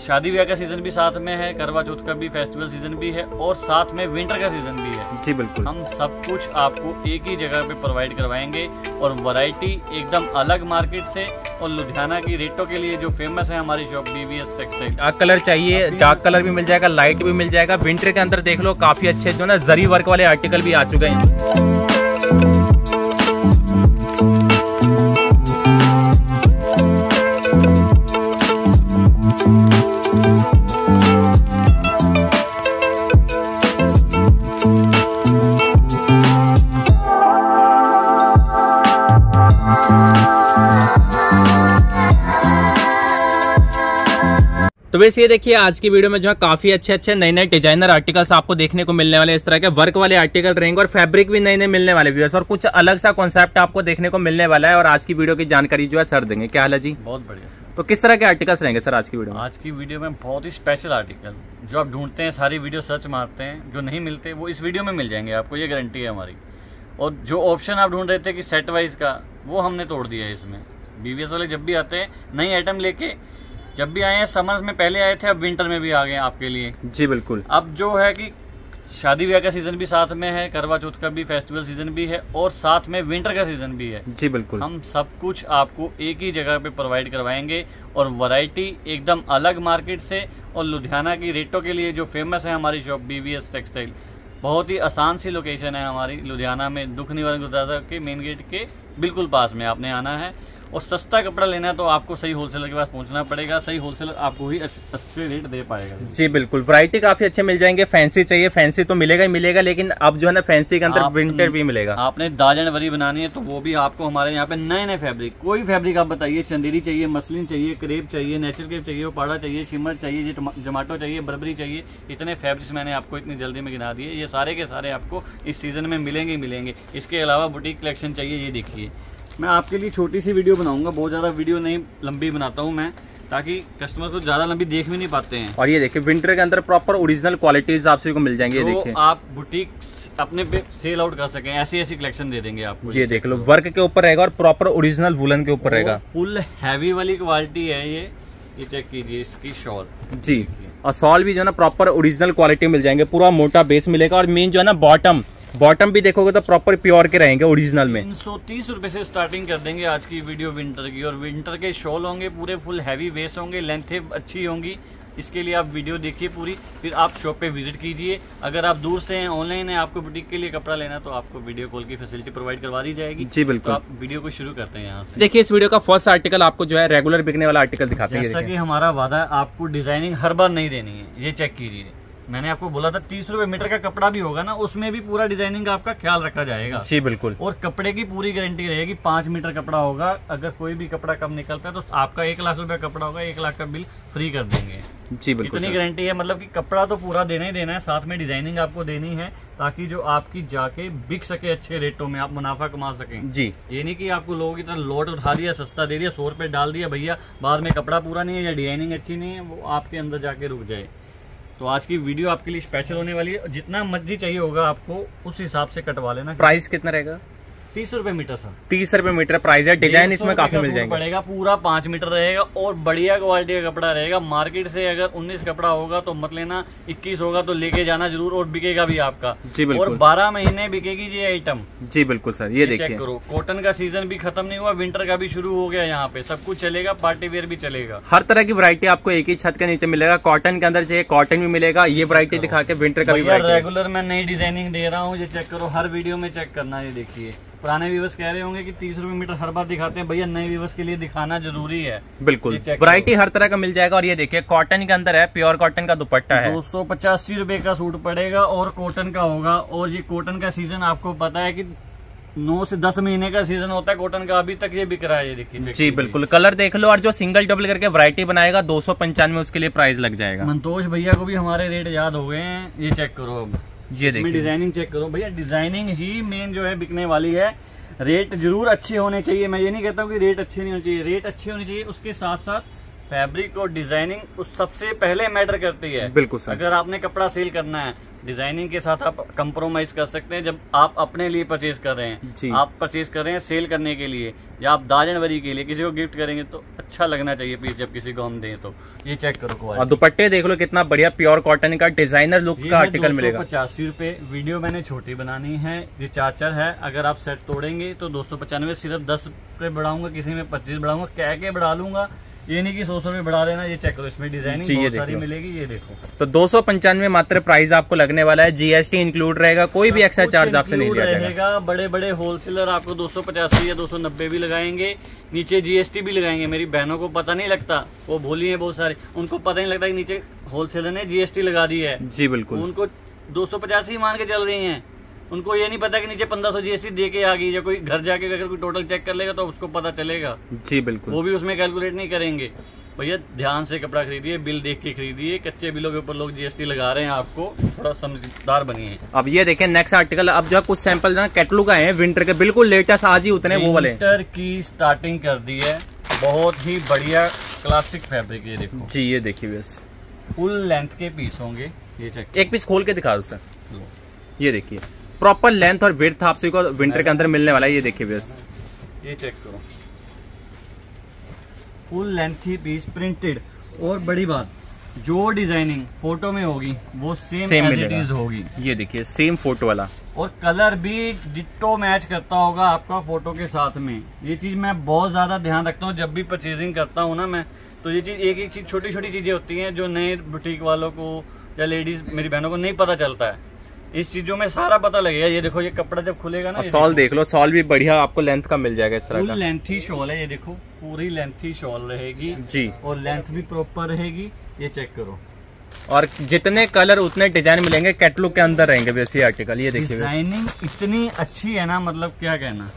शादी ब्याह का सीज़न भी साथ में है करवा चौथ का भी फेस्टिवल सीज़न भी है और साथ में विंटर का सीज़न भी है। जी बिल्कुल। हम सब कुछ आपको एक ही जगह पे प्रोवाइड करवाएँगे और वैरायटी एकदम अलग मार्केट से और लुधियाना की रेटों के लिए जो फ़ेमस है हमारी shop BVS textile dark colour चाहिए डार्क कलर भी मिल जाएगा लाइट भी मिल जाएगा। विंटर के अंदर देख लो काफ़ी अच्छे जो ना जरी वर्क वाले आर्टिकल भी आ चुके हैं। वैसे ये देखिए आज की वीडियो में जो है काफ़ी अच्छे अच्छे नए नए डिज़ाइनर आर्टिकल्स आपको देखने को मिलने वाले इस तरह के वर्क वाले आर्टिकल रहेंगे और फैब्रिक भी नए नए मिलने वाले व्यूअर्स और कुछ अलग सा कॉन्सेप्ट आपको देखने को मिलने वाला है और आज की वीडियो की जानकारी जो है सर देंगे। क्या हाल है जी? बहुत बढ़िया सर। तो किस तरह के आर्टिकल्स रहेंगे सर आज की वीडियो आज की वीडियो में बहुत ही स्पेशल आर्टिकल जो आप ढूंढते हैं सारी वीडियो सर्च मारते हैं जो नहीं मिलते वो इस वीडियो में मिल जाएँगे आपको ये गारंटी है हमारी। और जो ऑप्शन आप ढूंढ रहे थे कि सेट वाइज का वो हमने तोड़ दिया है इसमें। बीवीएस वाले जब भी आते हैं नई आइटम लेके जब भी आए हैं समर्स में पहले आए थे अब विंटर में भी आ गए हैं आपके लिए। जी बिल्कुल। अब जो है कि शादी ब्याह का सीज़न भी साथ में है करवा चौथ का भी फेस्टिवल सीज़न भी है और साथ में विंटर का सीज़न भी है। जी बिल्कुल। हम सब कुछ आपको एक ही जगह पे प्रोवाइड करवाएँगे और वैरायटी एकदम अलग मार्केट से और लुधियाना की रेटों के लिए जो फ़ेमस है हमारी शॉप बीवीएस टेक्सटाइल बहुत ही आसान सी लोकेशन है हमारी लुधियाना में दुख निवारण गुरुद्वारा के मेन गेट के बिल्कुल पास में आपने आना है। और सस्ता कपड़ा लेना है तो आपको सही होलसेलर के पास पहुँचना पड़ेगा सही होलसेलर आपको ही अच्छ- रेट दे पाएगा। जी बिल्कुल। वैरायटी काफ़ी अच्छे मिल जाएँगे फैंसी चाहिए फैंसी तो मिलेगा ही मिलेगा लेकिन अब जो है ना फैंसी के अंदर विंटर भी मिलेगा। आपने दाजन वरी बनानी है तो वो भी आपको हमारे यहाँ पे नए नए फैब्रिक कोई फैब्रिक आप बताइए चंदेरी चाहिए मसलिन चाहिए क्रेप चाहिए नेचुरल क्रेप चाहिए पाड़ा चाहिए शिमर चाहिए जमाटो चाहिए बर्बरी चाहिए इतने फैब्रिक्स मैंने आपको इतनी जल्दी में गिना दिए ये सारे के सारे आपको इस सीज़न में मिलेंगे ही मिलेंगे। इसके अलावा बुटीक कलेक्शन चाहिए ये देखिए। मैं आपके लिए छोटी सी वीडियो बनाऊँगा बहुत ज़्यादा वीडियो नहीं लंबी बनाता हूँ मैं ताकि कस्टमर को ज़्यादा लंबी देख भी नहीं पाते हैं। और ये देखिए विंटर के अंदर प्रॉपर ओरिजिनल क्वालिटीज आपसे को मिल जाएँगे देखिए। आप बुटीक अपने पे सेल आउट कर सकें ऐसी ऐसी कलेक्शन दे देंगे आपको ये देख लो वर्क के ऊपर रहेगा और प्रॉपर ओरिजिनल वुलन के ऊपर रहेगा। फुल हैवी वाली क्वालिटी है ये। ये चेक कीजिए इसकी शॉल जी और सॉल भी जो है ना प्रॉपर ओरिजिनल क्वालिटी मिल जाएँगे पूरा मोटा बेस मिलेगा और मेन जो है ना बॉटम बॉटम भी देखोगे तो प्रॉपर प्योर के रहेंगे ओरिजिनल में। तीन सौ तीस रूपए से स्टार्टिंग कर देंगे आज की वीडियो विंटर की। और विंटर के शॉल होंगे पूरे फुल हैवी वेस्ट होंगे लेंथ अच्छी होंगी। इसके लिए आप वीडियो देखिए पूरी फिर आप शॉप पे विज़िट कीजिए। अगर आप दूर से हैं ऑनलाइन है आपको बुटीक के लिए कपड़ा लेना है, तो आपको वीडियो कॉल की फैसिलिटी प्रोवाइड करवा दी जाएगी। जी बिल्कुल। तो आप वीडियो को शुरू करते हैं यहाँ से। देखिए इस वीडियो का फ़र्स्ट आर्टिकल आपको जो है रेगुलर बिकने वाला आर्टिकल दिखाते हैं जैसा। कि हमारा वादा है आपको डिज़ाइनिंग हर बार नहीं देनी है ये चेक कीजिए। मैंने आपको बोला था तीस रुपए मीटर का कपड़ा भी होगा ना उसमें भी पूरा डिज़ाइनिंग का आपका ख्याल रखा जाएगा। जी बिल्कुल। और कपड़े की पूरी गारंटी रहेगी पाँच मीटर कपड़ा होगा अगर कोई भी कपड़ा कम निकलता है तो आपका एक लाख रुपया कपड़ा होगा एक लाख का बिल फ्री कर देंगे। जी बिल्कुल इतनी गारंटी है मतलब कि कपड़ा तो पूरा देना ही देना है साथ में डिज़ाइनिंग आपको देनी है ताकि जो आपकी जाके बिक सके अच्छे रेटों में आप मुनाफा कमा सकें। जी। ये नहीं कि आपको लोगों की तरह लोट उठा दिया सस्ता दे दिया सौ रुपए डाल दिया भैया बाद में कपड़ा पूरा नहीं है या डिज़ाइनिंग अच्छी नहीं है वो आपके अंदर जाके रुक जाए। तो आज की वीडियो आपके लिए स्पेशल होने वाली है। जितना मर्ज़ी चाहिए होगा आपको, उस हिसाब से कटवा लेना। प्राइस कितना रहेगा? तीस रुपए मीटर सर। तीस रुपए मीटर प्राइस है डिज़ाइन इसमें काफ़ी मिल जाएँगे। पड़ेगा पूरा पाँच मीटर रहेगा और बढ़िया क्वालिटी का कपड़ा रहेगा। मार्केट से अगर उन्नीस कपड़ा होगा तो मत लेना इक्कीस होगा तो लेके जाना ज़रूर और बिकेगा भी आपका। जी बिल्कुल। और बारह महीने बिकेगी ये आइटम जी बिल्कुल सर ये चेक देखिए। करो कॉटन का सीज़न भी खत्म नहीं हुआ विंटर का भी शुरू हो गया यहाँ पे। सब कुछ चलेगा पार्टी वेयर भी चलेगा। हर तरह की वैरायटी आपको एक ही छत के नीचे मिलेगा कॉटन के अंदर चाहिए कॉटन भी मिलेगा ये वरायटी दिखा के विंटर का भी रेगुलर मैं नई डिज़ाइनिंग दे रहा हूँ ये चेक करो हर वीडियो में चेक करना ये देखिए। पुराने व्यूवर्स कह रहे होंगे कि तीस रुपए मीटर हर बार दिखाते हैं भैया नए व्यूवर्स के लिए दिखाना ज़रूरी है। बिल्कुल। वरायटी हर तरह का मिल जाएगा और ये देखिए कॉटन के अंदर है प्योर कॉटन का दुपट्टा है। दो सौ पचासी रूपए का सूट पड़ेगा और कॉटन का होगा। और ये कॉटन का सीज़न आपको पता है की नौ से दस महीने का सीज़न होता है कॉटन का अभी तक ये बिक रहा है ये देखिए जी बिल्कुल। कलर देख लो और जो सिंगल डबल करके वैरायटी बनाएगा दो सौ पंचानवे उसके लिए प्राइस लग जाएगा। मंतोष भैया को भी हमारे रेट याद हो गए हैं ये चेक करो अब। ये देखिए। डिज़ाइनिंग चेक करो। भैया डिज़ाइनिंग ही मेन जो है बिकने वाली है। रेट ज़रूर अच्छे होने चाहिए। मैं ये नहीं कहता हूँ कि रेट अच्छे नहीं होने चाहिए। रेट अच्छे होने चाहिए उसके साथ साथ फैब्रिक और डिज़ाइनिंग उस सबसे पहले मैटर करती है। बिल्कुल सर। अगर आपने कपड़ा सेल करना है डिज़ाइनिंग के साथ आप कंप्रोमाइज कर सकते हैं जब आप अपने लिए परचेज कर रहे हैं। आप परचेज कर रहे हैं सेल करने के लिए या आप दाजन वरी के लिए किसी को गिफ्ट करेंगे तो अच्छा लगना चाहिए पीस जब किसी को हम दें तो। ये चेक करो और दुपट्टे देख लो कितना बढ़िया प्योर कॉटन का डिज़ाइनर लुक का आर्टिकल मिलेगा। पचासी रूपए वीडियो मैंने छोटी बनानी है ये चार्जर है। अगर आप सेट तोड़ेंगे तो दो सौ पचानवे सिर्फ़ दस रुपए बढ़ाऊँगा किसी में पच्चीस बढ़ाऊँगा कह के बढ़ा लूँगा। ये नहीं कि सौ सौ रुपए बढ़ा देना ये चेक करो इसमें डिज़ाइनिंग बहुत सारी मिलेगी ये देखो। तो दो सौ पंचानवे मात्र प्राइस आपको लगने वाला है जीएसटी इंक्लूड रहेगा कोई भी एक्स्ट्रा चार्ज आपसे नहीं लिया जाएगा। रहेगा बड़े बड़े होलसेलर आपको दो सौ पचासी या दो सौ नब्बे भी लगाएँगे नीचे जीएसटी भी लगाएँगे। मेरी बहनों को पता नहीं लगता वो भोली है बहुत सारे उनको पता नहीं लगता कि नीचे होलसेलर ने जीएसटी लगा दी है। जी बिल्कुल। उनको दो सौ पचासी मान के चल रही हैं। उनको ये नहीं पता कि नीचे पंद्रह सौ जीएसटी दे के आ गई या कोई घर जाके अगर कोई टोटल चेक कर लेगा तो उसको पता चलेगा। जी बिल्कुल। वो भी उसमें कैलकुलेट नहीं करेंगे। भैया ध्यान से कपड़ा खरीदिए बिल देख के खरीदिए कच्चे बिलों के ऊपर लोग जीएसटी लगा रहे हैं आपको थोड़ा समझदार बनिए। अब ये देखें नेक्स्ट आर्टिकल अब जो कुछ सैंपल ना कैटलॉग आए हैं विंटर के बिल्कुल लेटेस्ट आज ही उतने वो वाले। विंटर की स्टार्टिंग कर दी है बहुत ही बढ़िया क्लासिक फैब्रिक ये देखो। जी ये देखिए बस। फुल लेंथ के पीस होंगे ये चेक एक पीस खोल के दिखा दो सर। ये देखिए। प्रॉपर लेंथ और विड्थ आपसे को विंटर के अंदर मिलने वाला है ये देखिए बस ये चेक करो। फुल लेंथ ही पीस प्रिंटेड और बड़ी बात जो डिज़ाइनिंग फ़ोटो में होगी वो सेम सेम मिलेगा। होगी। ये देखिए सेम फ़ोटो वाला। और कलर भी डिट्टो मैच करता होगा आपका फ़ोटो के साथ में। ये चीज़ मैं बहुत ज़्यादा ध्यान रखता हूँ जब भी परचेजिंग करता हूँ ना मैं तो ये चीज़ एक एक चीज़ छोटी छोटी चीज़ें होती हैं जो नए बुटीक वालों को या लेडीज़ मेरी बहनों को नहीं पता चलता है। इस चीज़ों में सारा पता लगेगा। ये देखो ये कपड़ा जब खुलेगा ना सॉल देख। लो सॉल भी बढ़िया आपको लेंथ का मिल जाएगा इस तरह का। लेंथी शॉल है ये देखो पूरी लेंथी शॉल रहेगी। जी। और लेंथ भी प्रॉपर रहेगी ये चेक करो। और जितने कलर उतने डिज़ाइन मिलेंगे कैटलॉग के अंदर रहेंगे वैसे आर्टिकल ये देखिए। डिज़ाइनिंग इतनी अच्छी है ना मतलब क्या कहना।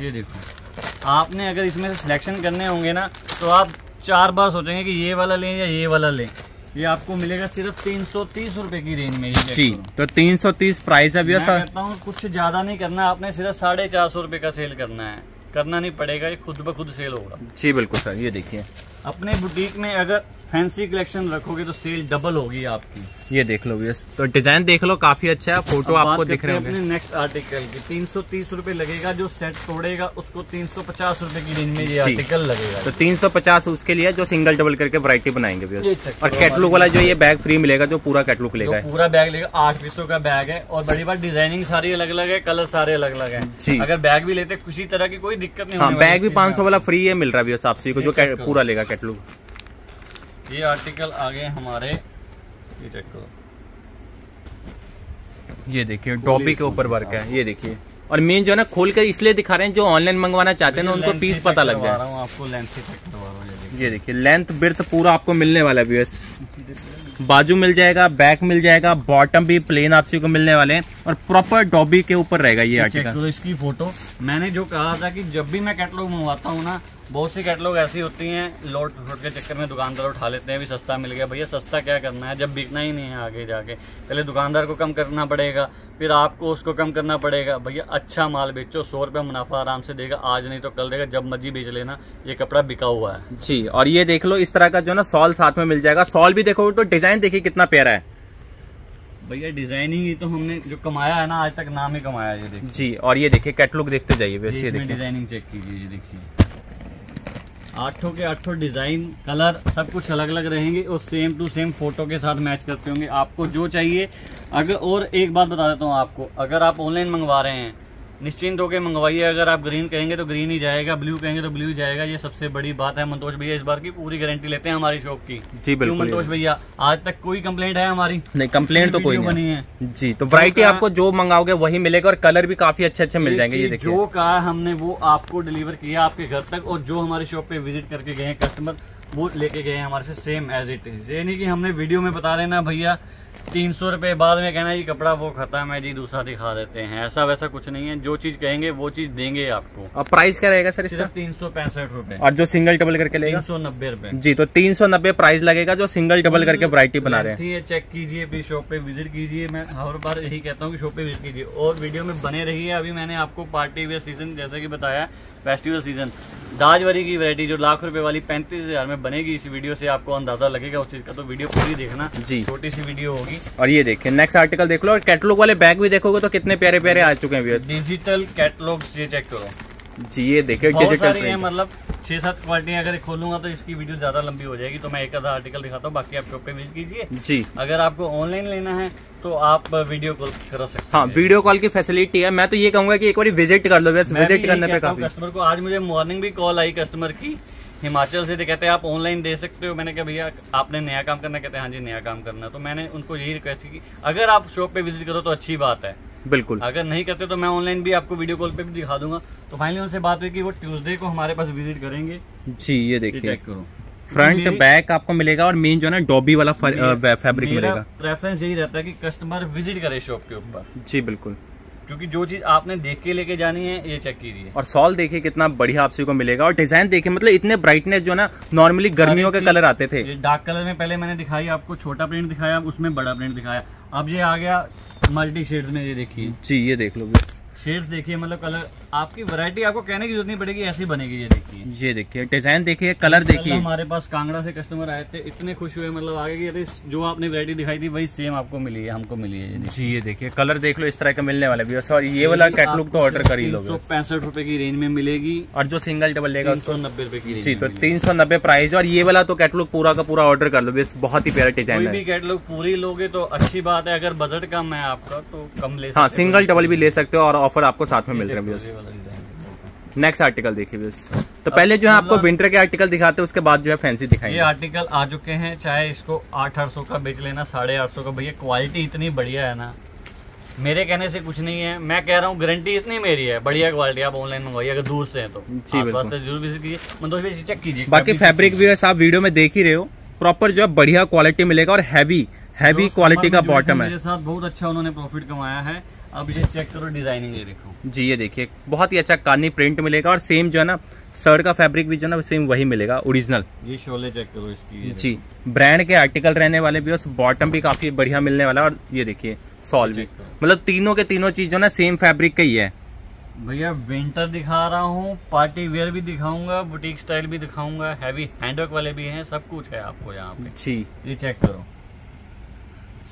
ये देखो आपने अगर इसमें से सिलेक्शन करने होंगे ना तो आप चार बार सोचेंगे कि ये वाला लें या ये वाला लें। ये आपको मिलेगा सिर्फ़ तीन सौ तीस रूपए की रेंज में जी। तो 330 प्राइस तीस प्राइस मैं सर। कहता हूँ कुछ ज़्यादा नहीं करना आपने सिर्फ़ साढ़े चार सौ रुपये का सेल करना है। करना नहीं पड़ेगा ये खुद ब खुद सेल होगा। जी बिल्कुल सर ये देखिए। अपने बुटीक में अगर फैंसी कलेक्शन रखोगे तो सेल डबल होगी आपकी। ये देख लो भैया तो डिज़ाइन देख लो काफ़ी अच्छा है फ़ोटो आपको दिख रहे हैं नेक्स्ट आर्टिकल की। तीन सौ तीस रूपए लगेगा जो सेट तोड़ेगा उसको तीन सौ पचास रूपए की रेंज में ये आर्टिकल लगेगा। तो 350 उसके लिए जो सिंगल डबल करके वैरायटी बनाएँगे भैया और करो कैटलॉग वाला जो ये बैग फ्री मिलेगा जो पूरा कैटलॉग जो लेगा। पूरा बैग लेगा आठ पीसों का बैग है और बड़ी बार डिज़ाइनिंग सारी अलग अलग है कलर सारे अलग अलग जी। हैं अगर बैग भी लेते किसी तरह की कोई दिक्कत नहीं हाँ बैग भी चीज़ में 500 वाला फ्री है मिल रहा है भैया आपसे जो ये check कै- करो। पूरा लेगा कैटलॉग ये आर्टिकल आगे हमारे। ये चेक करो ये देखिए डॉबी के ऊपर वर्क है ये देखिए। और मेन जो है ना खोल कर इसलिए दिखा रहे हैं जो ऑनलाइन मंगवाना चाहते हैं ना उनको पीस पता लग जाए। आपको लेंथ से चेक करवा रहा हूँ ये देखिए। लेंथ बिर्थ पूरा आपको मिलने वाला है बाजू मिल जाएगा बैक मिल जाएगा बॉटम भी प्लेन आपसी को मिलने वाले हैं और प्रॉपर डॉबी के ऊपर रहेगा ये चेक आर्टिकल करो इसकी फ़ोटो मैंने जो कहा था कि जब भी मैं कैटलॉग मंगवाता हूँ ना बहुत सी कैटलॉग ऐसी होती हैं लोट फुट के चक्कर में दुकानदार उठा लेते हैं भी सस्ता मिल गया भैया सस्ता क्या करना है? जब बिकना ही नहीं है आगे जाके। पहले दुकानदार को कम करना पड़ेगा फिर आपको उसको कम करना पड़ेगा। भैया अच्छा माल बेचो सौ रुपये मुनाफा आराम से देगा आज नहीं तो कल देगा जब मर्ज़ी बेच लेना ये कपड़ा बिका हुआ है। जी और ये देख लो इस तरह का जो ना सॉल साथ में मिल जाएगा। सॉल भी देखो तो डिज़ाइन देखिए कितना प्यारा है। भैया डिज़ाइनिंग ही तो हमने जो कमाया है ना आज तक नाम ही कमाया है ये देखिए। जी और ये देखिए कैटलॉग देखते जाइए वैसे डिज़ाइनिंग चेक कीजिए ये देखिए। आठों के आठों डिज़ाइन, कलर सब कुछ अलग अलग रहेंगे और सेम टू सेम फ़ोटो के साथ मैच करते होंगे। आपको जो चाहिए, अगर और एक बात बता देता हूँ आपको, अगर आप ऑनलाइन मंगवा रहे हैं निश्चिंत होकर मंगवाइए। अगर आप ग्रीन कहेंगे तो ग्रीन ही जाएगा ब्लू कहेंगे तो ब्लू ही जाएगा। ये सबसे बड़ी बात है मंतोष भैया इस बार की पूरी गारंटी लेते हैं हमारी शॉप की। जी बिल्कुल मंतोष भैया? आज तक कोई कंप्लेंट है हमारी? नहीं कंप्लेंट तो कोई नहीं बनी है। जी तो वैरायटी आपको जो मंगाओगे वही मिलेगा और कलर भी काफ़ी अच्छे अच्छे मिल जाएँगे ये जो कहा हमने वो आपको डिलीवर किया आपके घर तक और जो हमारे शॉप पे विज़िट करके गए कस्टमर वो लेके गए हैं हमारे से सेम एज इट इज़ ये नहीं कि हमने वीडियो में बता रहे ना भैया तीन सौ रुपए बाद में कहना ये कपड़ा वो खत्म है जी दूसरा दिखा देते हैं। ऐसा वैसा कुछ नहीं है। जो चीज़ कहेंगे वो चीज़ देंगे आपको। और प्राइस क्या रहेगा सर सिर्फ़ तीन सौ पैंसठ रूपए। और जो सिंगल डबल करके तीन सौ नब्बे रूपए। जी तो तीन सौ नब्बे प्राइस लगेगा जो सिंगल डबल करके वरायटी बना रहे हैं। चेक कीजिए अपनी शॉप पे विज़िट कीजिए। मैं हर बार यही कहता हूँ कि शॉप पे विज़िट कीजिए। और वीडियो में बने रहिए। अभी मैंने आपको पार्टी वेयर सीज़न जैसे कि बताया फेस्टिवल सीज़न दाजवरी की वरायटी जो लाख रुपए वाली पैंतीस हज़ार में में बनेगी इस वीडियो से आपको अंदाज़ा लगेगा उस चीज़ का तो वीडियो पूरी देखना। जी। छोटी सी वीडियो होगी। और ये देखिए नेक्स्ट आर्टिकल देख लो और कैटलॉग वाले बैग भी देखोगे तो कितने प्यारे प्यारे आ चुके हैं डिजिटल कैटलॉग ये चेक करो। जी ये डिजिटल मतलब छह सात क्वालिटी अगर खोलूँगा तो इसकी वीडियो ज़्यादा लंबी हो जाएगी तो मैं एक आधा आर्टिकल दिखाता हूँ बाकी आप शॉप पे विज़िट कीजिए। जी। अगर आपको ऑनलाइन लेना है तो आप वीडियो कॉल कर सकते हैं हाँ। वीडियो कॉल की फैसिलिटी है। मैं तो ये कहूँगा कि एक बार विज़िट कर लो बस विज़िट करने पे काफ़ी। कस्टमर को आज मुझे मॉर्निंग भी कॉल आई कस्टमर की हिमाचल से तो कहते हैं आप ऑनलाइन दे सकते हो। मैंने कहा भैया आपने नया काम करना कहते हैं हाँ जी नया काम करना तो मैंने उनको यही रिक्वेस्ट की अगर आप शॉप पे विज़िट करो तो अच्छी बात है। बिल्कुल। अगर नहीं करते तो मैं ऑनलाइन भी आपको वीडियो कॉल पे भी दिखा दूँगा। तो फाइनली उनसे बात हुई कि वो ट्यूसडे को हमारे पास विज़िट करेंगे। जी ये ये देखिए चेक करो फ्रंट बैक आपको मिलेगा और मेन जो है ना डॉबी वाला फैब्रिक मिलेगा। प्रेफरेंस यही रहता है कि कस्टमर विज़िट करे शॉप के ऊपर। जी बिल्कुल। क्योंकि जो चीज़ आपने देख के लेके जानी है ये चेक कीजिए। और सॉल देखिए कितना बढ़िया आपसे को मिलेगा। और डिज़ाइन देखिए मतलब इतने ब्राइटनेस जो है ना नॉर्मली गर्मियों के कलर आते थे। डार्क कलर में पहले मैंने दिखाई आपको छोटा प्रिंट दिखाया उसमें बड़ा प्रिंट दिखाया। अब ये आ गया मल्टी शेड में ये देखिए। जी ये देख लो बस। शेड्स देखिए मतलब कलर आपकी वैरायटी आपको कहने की ज़रूरत नहीं पड़ेगी ऐसी बनेगी ये देखिए। ये देखिए डिज़ाइन देखिए कलर देखिए। हमारे पास कांगड़ा से कस्टमर आए थे इतने खुश हुए मतलब आगे की अरे जो आपने वैरायटी दिखाई थी वही सेम आपको मिली है हमको मिली है जी ये देखिए कलर देख लो इस तरह का मिलने वाला भी और ये वाला कैटलॉग तो ऑर्डर कर ही लो सौ पैंसठ रुपए की रेंज में मिलेगी। और जो सिंगल डबल लेगा उसको नब्बे रुपए की जी तो तीन सौ नब्बे प्राइस और ये वाला तो कैटलॉग पूरा का पूरा ऑर्डर कर लो बस बहुत ही प्यारा डिज़ाइन है। कैटलॉग पूरी लोगे तो अच्छी बात है अगर बजट कम है आपका तो कम ले हाँ सिंगल डबल भी ले सकते हो और ऑफ़र आपको साथ में मिल रहे हैं। नेक्स्ट आर्टिकल देखिए बस तो पहले जो है आपको विंटर के आर्टिकल दिखाते हैं उसके बाद जो है फैंसी ये आर्टिकल आ चुके हैं चाहे इसको आठ आठ सौ का बेच लेना साढ़े आठ सौ का। भैया क्वालिटी इतनी बढ़िया है ना। मेरे कहने से कुछ नहीं है। मैं कह रहा हूँ गारंटी इतनी मेरी है। बढ़िया क्वालिटी आप ऑनलाइन मंगवाइए अगर दूर से है तो। आसपास से ज़रूर विज़िट कीजिए। मतलब चेक कीजिए। बाकी फैब्रिक भी आप वीडियो में देख ही रहे हो। प्रॉपर जो है बढ़िया क्वालिटी मिलेगा और हैवी हैवी क्वालिटी का बॉटम है मेरे साथ बहुत अच्छा उन्होंने प्रॉफिट कमाया है। अब ये चेक करो डिज़ाइनिंग ये देखो। जी ये देखिए बहुत ही अच्छा कानी प्रिंट मिलेगा और सेम जो है ना शर्ट का फैब्रिक भी जो है ना सेम वही मिलेगा ओरिजिनल ये शोले चेक करो इसकी जी ब्रांड के आर्टिकल रहने वाले भी और बॉटम भी काफ़ी बढ़िया मिलने वाला और ये देखिए सॉल भी। मतलब तीनों के तीनों चीज़ जो ना सेम फैब्रिक का ही है। भैया विंटर दिखा रहा हूँ पार्टी वेयर भी दिखाऊँगा बुटीक स्टाइल भी दिखाऊँगा हैवी हैंडवर्क वाले भी हैं सब कुछ है आपको यहाँ पे। जी। ये चेक करो।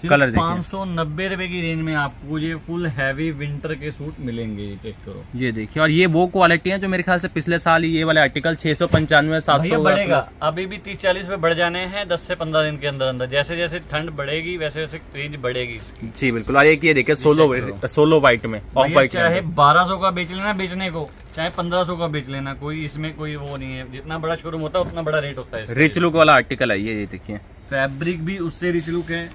कलर देखिए। पाँच सौ नब्बे रुपए की रेंज में आपको ये फुल हैवी विंटर के सूट मिलेंगे ये चेक करो। ये देखिए और ये वो क्वालिटी है जो मेरे ख्याल से पिछले साल ये वाले आर्टिकल छह सौ पंचानवे सात सौ बढ़ेगा। अभी भी तीस चालीस पे बढ़ जाने हैं दस से पंद्रह दिन के अंदर अंदर। जैसे जैसे ठंड बढ़ेगी वैसे वैसे रेंज बढ़ेगी जी बिल्कुल। और एक ये देखिए सोलो सोलो व्हाइट में ऑफ़ व्हाइट चाहे बारह सौ का बेच लेना बेचने को चाहे पंद्रह सौ का बेच लेना कोई इसमें कोई वो नहीं है। जितना बड़ा शोरूम होता है उतना बड़ा रेट होता है। रिच लुक वाला आर्टिकल है ये ये देखिए। फैब्रिक भी उससे रिच लुक है।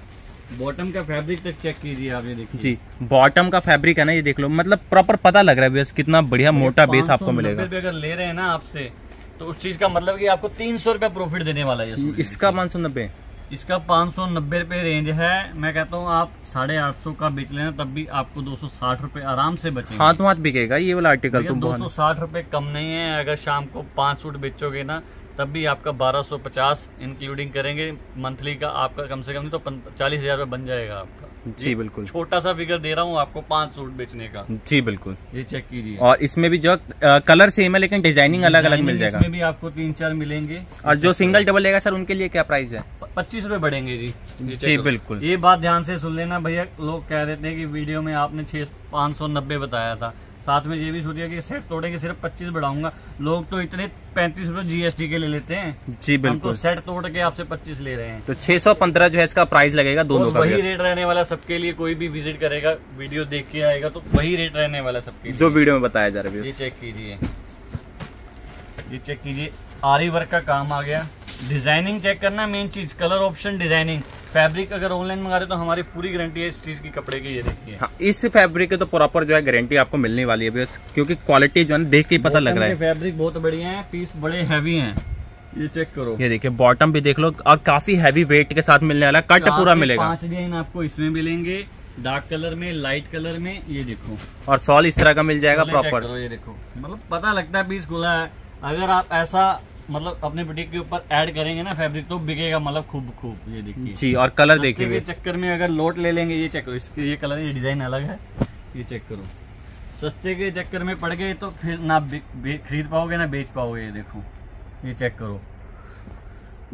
बॉटम का फैब्रिक तक चेक कीजिए आप ये देखिए। जी बॉटम का फैब्रिक है ना ये देख लो। मतलब प्रॉपर पता लग रहा है बेस कितना बढ़िया मोटा बेस आपको मिलेगा। अगर ले रहे हैं ना आपसे तो उस चीज़ का मतलब कि आपको तीन सौ रुपया प्रॉफिट देने वाला है इसका पाँच सौ नब्बे? इसका पाँच सौ नब्बे रुपए रेंज है। मैं कहता हूँ आप साढ़े आठ सौ का बेच लेना तब भी आपको दो सौ साठ रुपए आराम से बचेंगे। हाथों हाथ बिकेगा ये वाला आर्टिकल तो दो सौ साठ रुपए कम नहीं है। अगर शाम को पाँच सूट बेचोगे ना तब भी आपका बारह सौ पचास इंक्लूडिंग करेंगे। मंथली का आपका कम से कम तो चालीस हज़ार बन जाएगा आपका। जी बिल्कुल। छोटा सा फिगर दे रहा हूँ आपको पाँच सूट बेचने का। जी बिल्कुल। ये चेक कीजिए। और इसमें भी जो आ, कलर सेम है लेकिन डिज़ाइनिंग अलग अलग मिल जाएगा। इसमें भी आपको तीन चार मिलेंगे। और जो सिंगल डबल लेगा सर उनके लिए क्या प्राइस है? पच्चीस रूपए बढ़ेंगे जी। जी, बिल्कुल। ये बात ध्यान से सुन लेना। भैया लोग कह रहे थे कि वीडियो में आपने छह पाँच सौ नब्बे बताया था। साथ में ये भी सोचिए कि सेट तोड़ेंगे सिर्फ़ पच्चीस बढ़ाऊँगा। लोग तो इतने पैंतीस रुपए जीएसटी के ले लेते हैं। जी हम तो बिल्कुल। सेट तोड़ के आपसे पच्चीस ले रहे हैं। तो 615 जो है इसका प्राइस लगेगा दोनों और का वही रेट रहने वाला सबके लिए कोई भी विज़िट करेगा वीडियो देख के आएगा तो वही रेट रहने वाला सबके जो वीडियो में बताया जा रहा है ये चेक कीजिए। ये चेक कीजिए। आरी वर्क का काम आ गया। डिज़ाइनिंग चेक करना मेन चीज़ कलर ऑप्शन डिज़ाइनिंग फैब्रिक अगर ऑनलाइन मंगा रहे तो हमारी पूरी गारंटी है इस चीज़ की कपड़े की ये देखिए। हाँ इस फैब्रिक की तो प्रॉपर जो है गारंटी आपको मिलने वाली है भैया क्योंकि क्वालिटी जो है देख के पता लग रहा है। फैब्रिक बहुत बढ़िया है पीस बड़े हैवी हैं। ये चेक करो। ये देखिए बॉटम भी देख लो और काफ़ी हैवी वेट के साथ मिलने वाला है कट पूरा मिलेगा। पाँच डिज़ाइन आपको इसमें मिलेंगे डार्क कलर में लाइट कलर में ये देखो। और सॉल इस तरह का मिल जाएगा प्रॉपर ये देखो। मतलब पता लगता है पीस खुला है। अगर आप ऐसा मतलब अपने बुटीक के ऊपर ऐड करेंगे ना फैब्रिक तो बिकेगा मतलब खूब खूब ये देखिए। जी और कलर देखिए चक्कर में अगर लोट ले लेंगे ये चेक करो इसके ये कलर ये डिज़ाइन अलग है ये चेक करो। सस्ते के चक्कर में पड़ गए तो फिर ना खरीद पाओगे ना बेच पाओगे ये देखो ये चेक करो।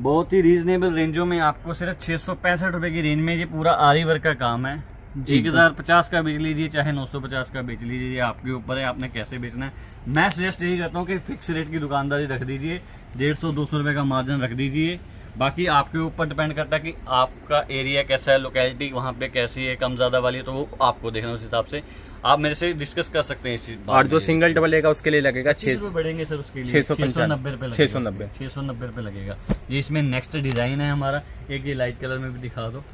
बहुत ही रीजनेबल रेंजों में आपको सिर्फ़ छह सौ पैंसठ रुपए की रेंज में ये पूरा आरी वर्क का काम है। एक हज़ार पचास का बेच लीजिए चाहे नौ सौ पचास का बेच लीजिए ये आपके ऊपर है आपने कैसे बेचना है। मैं सजेस्ट यही करता हूँ कि फिक्स रेट की दुकानदारी रख दीजिए डेढ़ सौ दो सौ रुपए का मार्जिन रख दीजिए। बाकी आपके ऊपर डिपेंड करता है कि आपका एरिया कैसा है लोकेलिटी वहाँ पे कैसी है कम ज़्यादा वाली है तो वो आपको देखना उस हिसाब से। आप मेरे से डिस्कस कर सकते हैं इस चीज़ और जो सिंगल डबल लेगा उसके लिए लगेगा छह सौ बढ़ेंगे सर उसके लिए। छह सौ नब्बे रुपए छह सौ नब्बे। छह सौ नब्बे रुपए लगेगा। ये इसमें नेक्स्ट डिज़ाइन है हमारा। एक ये लाइट कलर में भी दिखा दो।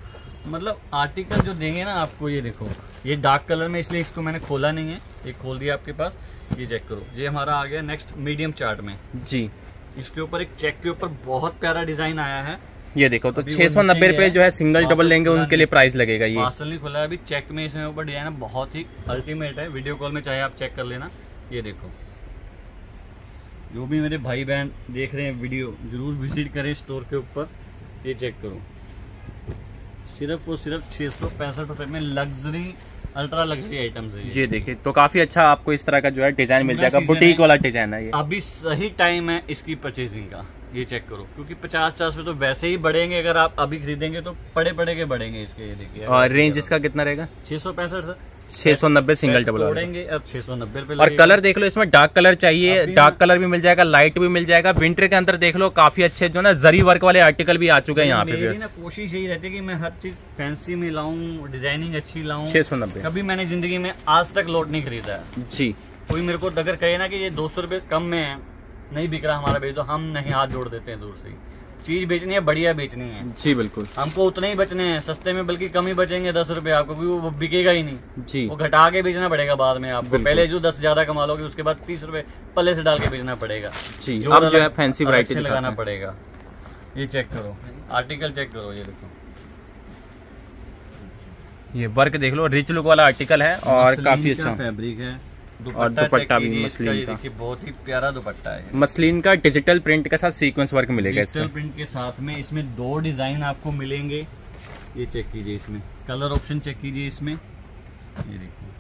मतलब आर्टिकल जो देंगे ना आपको ये देखो। ये डार्क कलर में इसलिए इसको मैंने खोला नहीं है। ये खोल दिया आपके पास। ये चेक करो। ये हमारा आ गया नेक्स्ट मीडियम चार्ट में। जी। इसके ऊपर एक चेक के ऊपर बहुत प्यारा डिज़ाइन आया है। ये देखो तो छह सौ नब्बे रुपए जो है सिंगल डबल लेंगे उनके लिए प्राइस लगेगा ये। पार्सल नहीं खुला है। अभी चेक में इसमें ऊपर डिज़ाइन है बहुत ही अल्टीमेट है। वीडियो कॉल में चाहे आप चेक कर लेना। ये देखो। जो भी मेरे भाई बहन देख रहे हैं वीडियो ज़रूर विज़िट करें स्टोर के ऊपर। ये चेक करो। सिर्फ़ और सिर्फ़ छह सौ पैंसठ रुपए में लग्जरी अल्ट्रा लग्जरी आइटम्स है ये। देखिए तो काफ़ी अच्छा आपको इस तरह का जो है डिज़ाइन मिल जाएगा। बुटीक वाला डिज़ाइन है ये। अभी सही टाइम है इसकी परचेजिंग का। ये चेक करो क्योंकि पचास पचास में तो वैसे ही बढ़ेंगे अगर आप अभी खरीदेंगे तो पड़े पड़े के बढ़ेंगे इसके ये देखिए। और रेंज इसका कितना रहेगा? छह सौ पैंसठ सर छह सौ नब्बे सिंगल डबल तोड़ेंगे अब छह सौ नब्बे और कलर देख लो इसमें डार्क कलर चाहिए डार्क कलर भी मिल जाएगा लाइट भी मिल जाएगा विंटर के अंदर देख लो काफ़ी अच्छे जो ना जरी वर्क वाले आर्टिकल भी आ चुके हैं यहाँ पे मेरी ना कोशिश यही रहती है कि मैं हर चीज़ फैंसी में लाऊं डिज़ाइनिंग अच्छी लाऊं। छह सौ नब्बे। कभी मैंने ज़िंदगी में आज तक लोट नहीं खरीदा। जी। कोई मेरे को अगर कहे ना कि ये दो सौ रुपये कम में है नहीं बिक रहा हमारा बेच दो हम नहीं हाथ जोड़ देते हैं दूर से चीज़ बेचनी है बढ़िया बेचनी है। जी बिल्कुल। हमको उतने ही बचने हैं सस्ते में बल्कि कम ही बचेंगे दस रुपए आपको क्योंकि वो बिकेगा ही नहीं। जी। वो घटा के बेचना पड़ेगा बाद में आपको। पहले जो दस ज़्यादा कमा लोगे उसके बाद तीस रुपए पल्ले से डाल के बेचना पड़ेगा। जी जो अब जो है फैंसी वैरायटी से लगाना पड़ेगा। ये चेक करो। आर्टिकल चेक करो ये देखो। ये वर्क देख लो रिच लुक वाला आर्टिकल है और काफ़ी अच्छा। फैब्रिक है। और दुपट्टा भी मसलिन का। देखिए बहुत ही प्यारा दुपट्टा है। मसलिन का डिजिटल प्रिंट के साथ सीक्वेंस वर्क मिलेगा डिजिटल प्रिंट के साथ में इसमें दो डिज़ाइन आपको मिलेंगे। ये चेक कीजिए इसमें। कलर ऑप्शन चेक कीजिए इसमें। ये देखिए।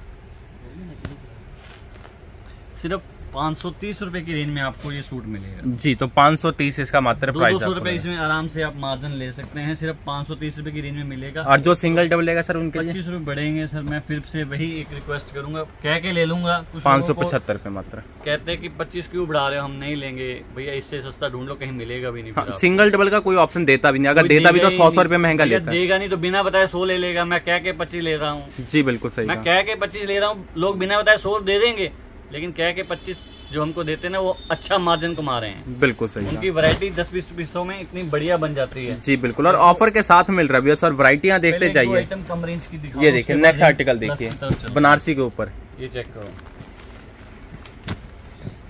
सिर्फ़ पाँच सौ तीस रुपए की रेंज में आपको ये सूट मिलेगा। जी तो 530 इसका मात्र प्राइस दो सौ रुपए इसमें आराम से आप मार्जिन ले सकते हैं सिर्फ़ पाँच सौ तीस रुपए की रेंज में मिलेगा। और जो सिंगल डबल लेगा सर उनके पच्चीस रूपए बढ़ेंगे सर मैं फिर से वही एक रिक्वेस्ट करूँगा। कह के ले लूँगा पाँच सौ पचहत्तर रूपए मात्र। कहते हैं कि पच्चीस क्यों बढ़ा रहे हो हम नहीं लेंगे। भैया इससे सस्ता ढूंढ लो कहीं मिलेगा भी नहीं हाँ। सिंगल डबल का कोई ऑप्शन देता भी नहीं। अगर देता भी तो सौ सौ। रुपए महँगा लेता देगा नहीं तो बिना बताए सौ ले लेगा। मैं कह के पच्चीस ले रहा हूँ। जी बिल्कुल सही मैं कह के पच्चीस ले रहा हूँ। लोग बिना बताए सौ दे देंगे। लेकिन कह के पच्चीस जो हमको देते ना वो अच्छा मार्जिन कमा रहे हैं। बिल्कुल सही उनकी वैरायटी दस बीस पीसों में इतनी बढ़िया बन जाती है। जी बिल्कुल। और ऑफ़र के साथ मिल रहा है भैया सर वरायटियाँ देखते जाइए। आइटम कम रेंज की ये देखिए नेक्स्ट आर्टिकल देखिए हैं। बनारसी के ऊपर। ये चेक करो।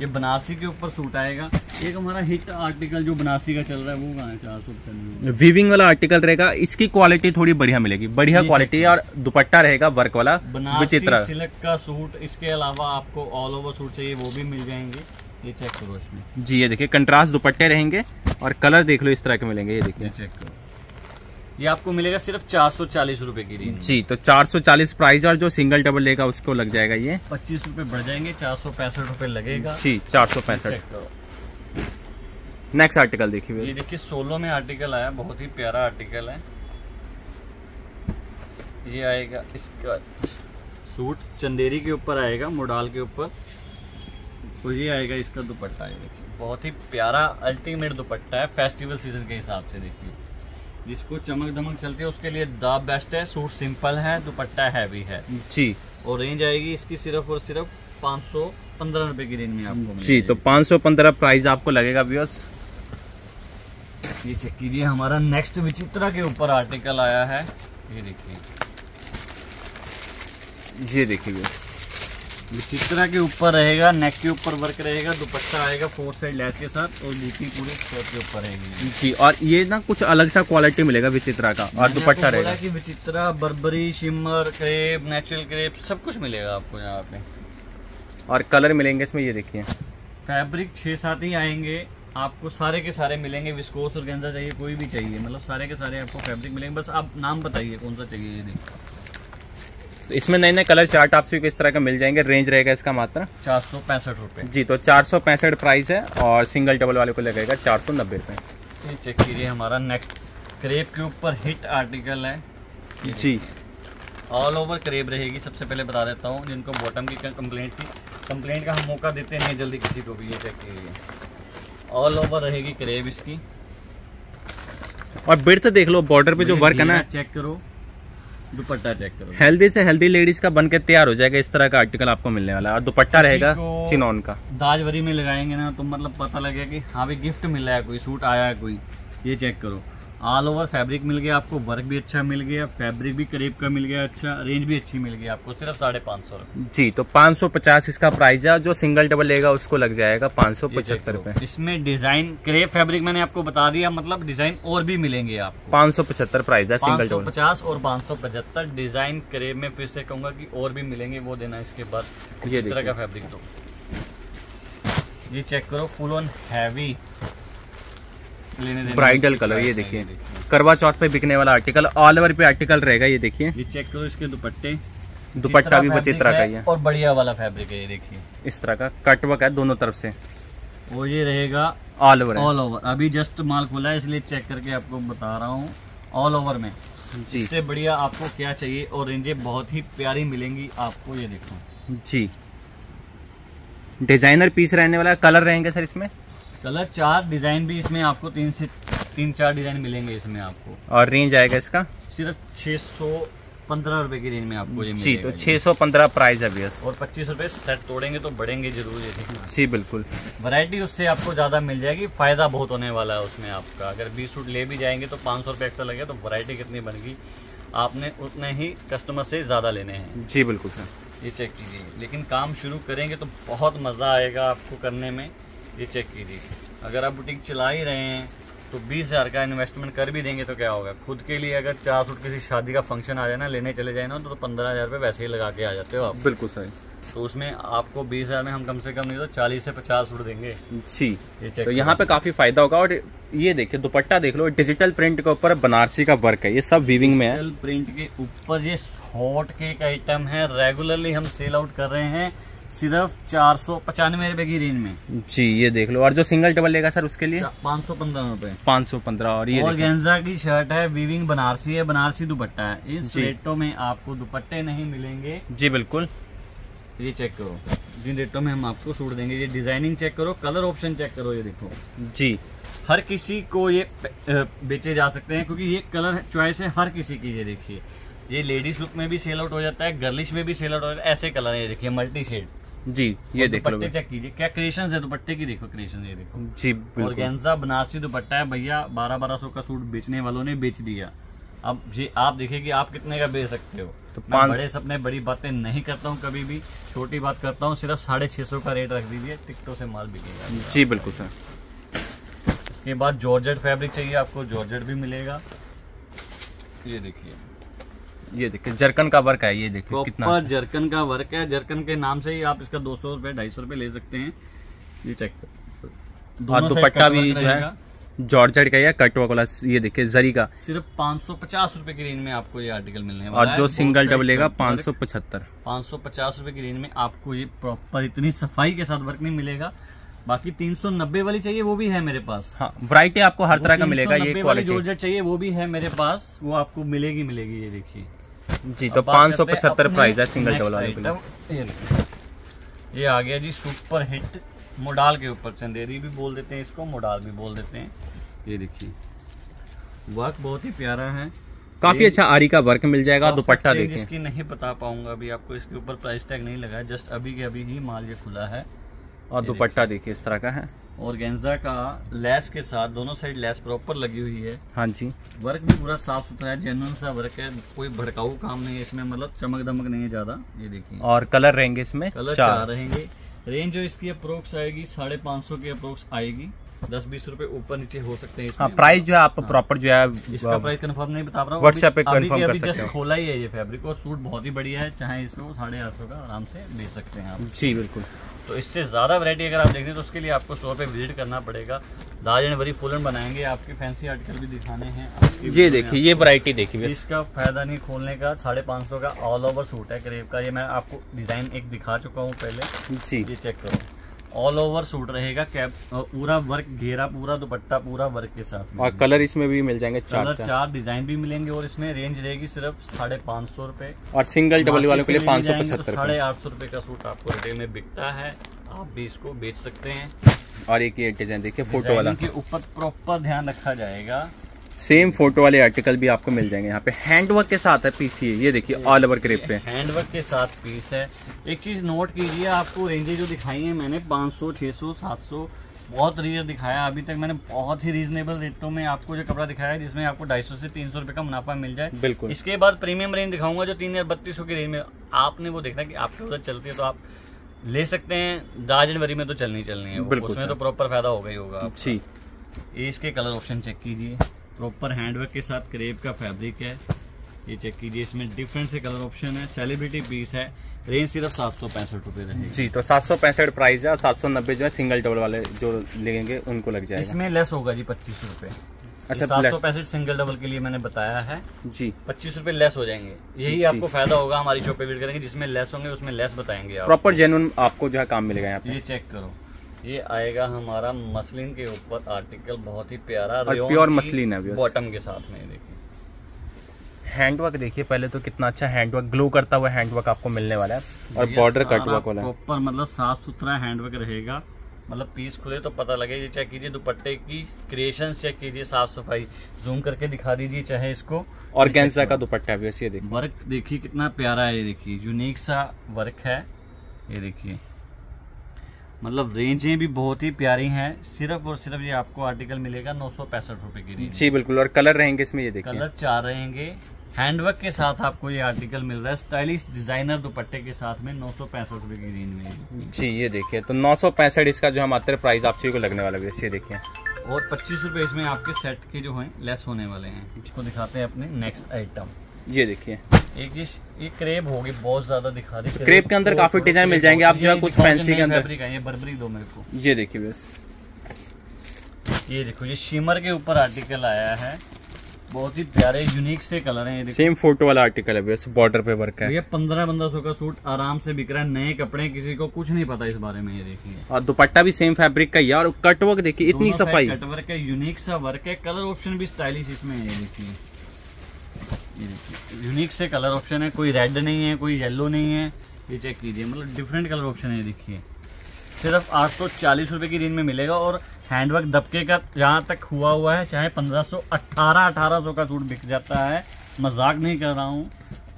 ये बनारसी के ऊपर सूट आएगा। एक हमारा हिट आर्टिकल जो बनारसी का चल रहा है वो कहाँ है चार सौ पचानवे। वीविंग वाला आर्टिकल रहेगा। इसकी क्वालिटी थोड़ी बढ़िया मिलेगी। बढ़िया क्वालिटी और दुपट्टा रहेगा वर्क वाला बनारसी विचित्र। सिल्क का सूट इसके अलावा आपको ऑल ओवर सूट चाहिए वो भी मिल जाएँगे। ये चेक करो इसमें। जी ये देखिए कंट्रास्ट दुपट्टे रहेंगे और कलर देख लो इस तरह के मिलेंगे। ये देखिए। चेक करो। ये आपको मिलेगा सिर्फ़ चार सौ चालीस रूपए की रेंज जी तो 440 प्राइस और जो सिंगल डबल लेगा उसको लग जाएगा ये। पच्चीस रूपए बढ़ जाएँगे चार सौ पैंसठ रूपए लगेगा। जी चार सौ पैंसठ। नेक्स्ट आर्टिकल देखिए ये देखिए सोलो में आर्टिकल आया बहुत ही प्यारा आर्टिकल है। ये आएगा इसका सूट चंदेरी के ऊपर आएगा मोडाल के ऊपर। और ये आएगा इसका दुपट्टा ये देखिए। बहुत ही प्यारा अल्टीमेट दुपट्टा है फेस्टिवल सीज़न के हिसाब से देखिए। जिसको चमक दमक चलती है उसके लिए द बेस्ट है। सूट सिंपल है दुपट्टा हैवी है। जी। और रेंज आएगी इसकी सिर्फ़ और सिर्फ़ पाँच सौ पंद्रह रुपए की रेंज में आपको जी तो 515 प्राइस आपको लगेगा व्यूअर्स ये चेक कीजिए हमारा नेक्स्ट विचित्रा के ऊपर आर्टिकल आया है। ये देखिए। ये देखिए व्यूअर्स विचित्रा के ऊपर रहेगा नेक के ऊपर वर्क रहेगा दुपट्टा आएगा फोर साइड लैस के साथ और बूटी पूरी स्कर्ट के ऊपर रहेगी। जी और ये ना कुछ अलग सा क्वालिटी मिलेगा विचित्रा का और दुपट्टा रहेगा। कि विचित्रा Barbari shimmer crepe natural crepe सब कुछ मिलेगा आपको यहाँ पे। और कलर मिलेंगे इसमें ये देखिए। फैब्रिक छः सात ही आएँगे आपको सारे के सारे मिलेंगे विस्कोस और गेंजा चाहिए कोई भी चाहिए मतलब सारे के सारे आपको फैब्रिक मिलेंगे। बस आप नाम बताइए कौन सा चाहिए ये देखिए। तो इसमें नए नए कलर चार्ट आपसे किस तरह का मिल जाएँगे। रेंज रहेगा इसका मात्र। चार सौ पैंसठ रुपये जी तो चार सौ पैंसठ प्राइस है और सिंगल डबल वाले को लगेगा चार सौ नब्बे रुपये ये चेक कीजिए हमारा नेक्स्ट क्रेप के ऊपर हिट आर्टिकल है। जी। ऑल ओवर क्रेप रहेगी। सबसे पहले बता देता हूँ जिनको बॉटम की कंप्लेंट थी। कंप्लेंट का हम मौका देते नहीं जल्दी किसी को भी ये चेक कीजिए। ऑल ओवर रहेगी क्रेप इसकी। और बिर्थ देख लो बॉर्डर पे जो वर्क है ना। चेक करो। दुपट्टा चेक करो हेल्दी से हेल्दी लेडीज़ का बनकर तैयार हो जाएगा इस तरह का आर्टिकल आपको मिलने वाला है। और दुपट्टा रहेगा चिनौन का। दाजवरी में लगाएँगे ना तो मतलब पता लगेगा कि हाँ भी गिफ्ट मिला है कोई सूट आया है कोई ये चेक करो। ऑल ओवर फैब्रिक मिल गया आपको वर्क भी अच्छा मिल गया फैब्रिक भी करीब का मिल गया अच्छा रेंज भी अच्छी मिल गई आपको सिर्फ़ साढ़े पाँच सौ जी तो 550 इसका प्राइस है जो सिंगल डबल लेगा उसको लग जाएगा पाँच सौ पचहत्तर। रुपए। इसमें डिज़ाइन क्रेप फैब्रिक मैंने आपको बता दिया मतलब डिज़ाइन और भी मिलेंगे आपको। पाँच सौ पचहत्तर प्राइस है सिंगल डबल पचास और पाँच सौ पचहत्तर डिज़ाइन क्रेप में फिर से कहूँगा की और भी मिलेंगे वो देना इसके बाद ये इस तरह का फैब्रिक दो। ये चेक करो full on heavy bridal colour ये देखिए। करवा चौथ पे बिकने वाला आर्टिकल ऑल ओवर पे आर्टिकल रहेगा ये देखिए। ये चेक करो इसके दुपट्टे। दुपट्टा भी fabric चित्रा का ही है। और बढ़िया वाला फैब्रिक है ये देखिए। इस तरह का कटवर्क है दोनों तरफ़ से। वो ये रहेगा ऑल ओवर ऑल ओवर अभी जस्ट माल खुला है इसलिए चेक करके आपको बता रहा हूँ। ऑल ओवर में। जी। इससे बढ़िया आपको क्या चाहिए? और रेंजे बहुत ही प्यारी मिलेंगी आपको ये देखो। जी। डिज़ाइनर पीस रहने वाला कलर रहेंगे सर इसमें? कलर चार डिज़ाइन भी इसमें आपको तीन से तीन चार डिज़ाइन मिलेंगे इसमें आपको। और रेंज आएगा इसका? सिर्फ़ छह सौ पंद्रह रुपए की रेंज में आपको ये जी तो तो ये। 615 प्राइस है भैया। और पच्चीस रुपए सेट तोड़ेंगे तो बढ़ेंगे ज़रूर ये जी बिल्कुल। वैरायटी उससे आपको ज़्यादा मिल जाएगी फ़ायदा बहुत होने वाला है उसमें आपका। अगर बीस सूट ले भी जाएँगे तो पाँच सौ रुपये एक्स्ट्रा लगेगा तो वैरायटी कितनी बनेगी आपने उतने ही कस्टमर से ज़्यादा लेने हैं। जी बिल्कुल सर ये चेक कीजिए। लेकिन काम शुरू करेंगे तो बहुत मज़ा आएगा आपको करने में। ये चेक कीजिए। अगर आप बुटीक चला ही रहे हैं तो बीस हज़ार का इन्वेस्टमेंट कर भी देंगे तो क्या होगा? खुद के लिए अगर चार सूट किसी शादी का फ़ंक्शन आ जाए ना लेने चले जाए ना तो पंद्रह हज़ार रुपये वैसे ही लगा के आ जाते हो आप। बिल्कुल सर तो उसमें आपको बीस हज़ार में हम कम से कम नहीं तो चालीस से पचास सूट देंगे। जी। ये चेक तो यहाँ पे काफ़ी फ़ायदा होगा और ये देखिए दुपट्टा देख लो डिजिटल प्रिंट के ऊपर बनारसी का वर्क है ये सब वीविंग में है। प्रिंट के ऊपर ये हॉट केक आइटम है रेगुलरली हम सेल आउट कर रहे हैं। सिर्फ़ चार सौ पचानवे रुपए की रेंज में। जी ये देख लो। और जो सिंगल डबल लेगा सर उसके लिए? पाँच सौ पंद्रह रुपए। पाँच सौ पंद्रह और ये और गेंजा की शर्ट है वीविंग बनारसी है बनारसी दुपट्टा है। इस। रेटों में आपको दुपट्टे नहीं मिलेंगे। जी बिल्कुल। ये चेक करो। जिन रेटों में हम आपको सूट देंगे ये डिज़ाइनिंग चेक करो कलर ऑप्शन चेक करो ये देखो। जी। हर किसी को ये बेचे जा सकते हैं क्योंकि ये कलर चॉइस है हर किसी की ये देखिए। ये लेडीज़ लुक में भी सेल आउट हो जाता है गर्लिश में भी सेल आउट हो जाता है ऐसे कलर है ये देखिए मल्टी शेड जी ये देख दुपट्टे चेक कीजिए। क्या क्रिएशन है दुपट्टे की? देखो क्रिएशन ये देखो। जी और गेंजा बनारसी दुपट्टा है भैया। बारह बारह सौ का सूट बेचने वालों ने बेच दिया। अब ये आप देखिए कि आप कितने का बेच सकते हो। तो मैं बड़े सपने बड़ी बातें नहीं करता हूँ कभी भी। छोटी बात करता हूँ सिर्फ़ साढ़े छह सौ का रेट रख दीजिए। टिकटों से माल बिकेगा। जी बिल्कुल सर। इसके बाद जॉर्जेट फैब्रिक चाहिए आपको। जॉर्जेट भी मिलेगा। ये देखिए। ये देखिए जरकन का वर्क है ये देखिए कितना। जरकन का वर्क है। जरकन के नाम से ही आप इसका दो सौ रुपए ढाई सौ रुपए ले सकते हैं। ये चेक और दुपट्टा भी जो है। जॉर्जेट का या कटवर्क वाला ये देखिए जरी का। सिर्फ़ पाँच सौ पचास रूपए की रेंज में आपको ये आर्टिकल मिलने वाला और जो सिंगल डबल लेगा पाँच सौ पचहत्तर। पाँच सौ पचास रूपए की रेंज में आपको ये प्रॉपर इतनी सफ़ाई के साथ वर्क नहीं मिलेगा। बाकी तीन सौ नब्बे वाली चाहिए वो भी है मेरे पास। हाँ वैरायटी आपको हर तरह का मिलेगा ये 390 क्वालिटी जॉर्जेट चाहिए वो भी है मेरे पास। वो आपको मिलेगी मिलेगी ये देखिए। जी तो पाँच सौ पचहत्तर प्राइस है सिंगल डबल वाले। ये आ गया जी सुपर हिट मोडाल के ऊपर। चंदेरी भी बोल देते हैं इसको मोडाल भी बोल देते हैं। ये देखिए वर्क बहुत ही प्यारा है। काफ़ी अच्छा आरी का वर्क मिल जाएगा दुपट्टा देखिए। इसकी नहीं बता पाऊँगा अभी आपको इसके ऊपर प्राइस टैग नहीं लगा है जस्ट अभी के अभी ही माल ये खुला है। और दुपट्टा देखिए इस तरह का है। और गेंजा का लेस के साथ दोनों साइड लेस प्रॉपर लगी हुई है। हाँ जी। वर्क भी पूरा साफ़ सुथरा है जेनुअन सा वर्क है कोई भड़काऊ काम नहीं है इसमें मतलब चमक दमक नहीं है ज़्यादा ये देखिए। और कलर रहेंगे इसमें कलर चार। चार रहेंगे। रेंज जो इसकी अप्रोक्स आएगी साढ़े पाँच सौ की अप्रोक्स आएगी। दस बीस रूपए ऊपर नीचे हो सकते हैं हाँ प्राइस जो है आप प्रॉपर जो है इसका है प्राइस कंफर्म नहीं बता रहा हूँ। WhatsApp पे अभी- अभी confirm के कर सकते जस्ट हो। खोला ही है ये फैब्रिक और सूट बहुत ही बढ़िया है। चाहे इसको साढ़े आठ सौ का आराम से बेच सकते हैं आप। जी बिल्कुल। तो इससे ज़्यादा वैरायटी अगर आप देख रहे हैं तो उसके लिए आपको स्टोर पे विज़िट करना पड़ेगा। दाज एंड वरी फुलन बनाएँगे आपके फैंसी आर्टिकल भी दिखाने हैं। आपकी ये देखिए ये वैरायटी देखिए इसका फ़ायदा नहीं खोलने का। साढ़े पाँच सौ का ऑल ओवर सूट है करीब का। ये मैं आपको डिज़ाइन एक दिखा चुका हूँ पहले। जी। ये चेक करो। ऑल ओवर सूट रहेगा कैप पूरा वर्क घेरा पूरा दुपट्टा पूरा वर्क के साथ में। और कलर इसमें भी मिल जाएँगे चार कलर चार। डिज़ाइन भी मिलेंगे और इसमें रेंज रहेगी सिर्फ़ साढ़े पाँच सौ रूपए। और सिंगल डबल वालों के लिए पाँच सौ पचहत्तर साढ़े आठ सौ रुपये का सूट आपको रिटेल में बिकता है। आप भी इसको बेच सकते हैं। और एक ये डिज़ाइन देखिए फ़ोटो वाला। के ऊपर प्रॉपर ध्यान रखा जाएगा। सेम फ़ोटो वाले आर्टिकल भी आपको मिल जाएँगे यहाँ पे। हैंडवर्क के साथ है पीसी ये देखिए ऑल ओवर क्रेप पे। हैंडवर्क के साथ पीस है। एक चीज़ नोट कीजिए आपको रेंजेस जो दिखाई है मैंने 500 600 700 बहुत रेयर दिखाया। अभी तक मैंने बहुत ही रीजनेबल रेटों में आपको जो कपड़ा दिखाया है जिसमें आपको 250 से 300 रुपए का मुनाफा मिल जाए। बिल्कुल। इसके बाद प्रीमियम रेंज दिखाऊँगा जो तीन हज़ार बत्तीस की रेंज में। आपने वो देखना कि आपके उधर चलती है तो आप ले सकते हैं। दस जनवरी में तो चलनी चलनी है उसमें तो प्रॉपर फ़ायदा होगा ही होगा। जी। इसके कलर ऑप्शन चेक कीजिए। प्रॉपर हैंडवर्क के साथ क्रेप का फैब्रिक है। ये चेक कीजिए इसमें डिफरेंट से कलर ऑप्शन है। सेलिब्रिटी पीस है। रेंज सिर्फ़ सात सौ पैंसठ रुपये रहेगी। जी तो सात सौ पैंसठ प्राइस है और सात सौ नब्बे जो है सिंगल डबल वाले जो लेंगे उनको लग जाएगा। इसमें लेस होगा जी पच्चीस रुपये अच्छा, सात सौ। पैंसठ सिंगल डबल के लिए मैंने बताया है। जी। पच्चीस रुपये लेस हो जाएँगे। यही आपको फ़ायदा होगा हमारी शॉप पे विज़िट करेंगे जिसमें लेस होंगे उसमें लेस बताएँगे प्रॉपर जेन्युइन आपको जो है काम मिलेगा यहाँ पे। ये चेक करो। ये आएगा हमारा मसलिन के ऊपर आर्टिकल बहुत ही प्यारा और की मसलिन है बॉटम के साथ में देखिए। हैंडवर्क देखिए पहले तो कितना अच्छा हैंडवर्क ग्लो करता हुआ हैंडवर्क आपको मिलने वाला है। और बॉर्डर कटवर्क वाला है। प्रॉपर मतलब साफ़ सुथरा हैंडवर्क रहेगा। मतलब पीस खुले तो पता लगे ये चेक कीजिए दुपट्टे की क्रिएशन चेक कीजिए साफ़ सफ़ाई जूम करके दिखा दीजिए चाहे इसको। और गेंजा का दुपट्टा भी वैसे देखिए। वर्क देखिए कितना प्यारा है ये देखिए। यूनिक सा वर्क है। ये देखिए। मतलब रेंजें भी बहुत ही प्यारी हैं सिर्फ़ और सिर्फ़ ये आपको आर्टिकल मिलेगा नौ सौ पैंसठ रुपए की रेंज जी बिल्कुल और कलर रहेंगे इसमें ये देखिए। कलर चार रहेंगे। हैंडवर्क के साथ आपको ये आर्टिकल मिल रहा है स्टाइलिश डिज़ाइनर दुपट्टे के साथ में नौ सौ पैंसठ रुपए की रेंज में। जी ये देखिए तो नौ सौ पैंसठ इसका जो है मात्र प्राइस आप को लगने वाला है ये देखिए। और पच्चीस रुपए इसमें आपके सेट के जो हैं लेस होने वाले हैं। इसको दिखाते हैं अपने नेक्स्ट आइटम ये देखिए। एक ये ये क्रेप होगी बहुत ज़्यादा दिखा दी क्रेप के अंदर काफ़ी डिज़ाइन मिल जाएँगे। आप जो है कुछ फैंसी के अंदर। ये बर्बरी दो मेरे को। ये देखिए बस। ये देखो ये शिमर के ऊपर आर्टिकल आया है। बहुत ही प्यारे यूनिक से कलर है ये सेम फ़ोटो वाला आर्टिकल है बस बॉर्डर पे वर्क है। ये पंद्रह पंद्रह सौ का सूट आराम से बिक रहा है नए कपड़े किसी को कुछ नहीं पता इस बारे में ये देखिए। और दुपट्टा भी सेम फैब्रिक का ही और कट वर्क देखिए इतनी सफ़ाई। कटवर्क है यूनिक सा वर्क है कलर ऑप्शन भी स्टाइलिश इसमें है देखिए। ये देखिए यूनिक से कलर ऑप्शन है कोई रेड नहीं है कोई येलो नहीं है ये चेक कीजिए। मतलब डिफरेंट कलर ऑप्शन है देखिए। सिर्फ़ आठ सौ चालीस रुपए की रेंज में मिलेगा और हैंडवर्क दबके का जहाँ तक हुआ हुआ है चाहे पंद्रह सौ अट्ठारह अठारह सौ का सूट बिक जाता है। मज़ाक नहीं कर रहा हूँ।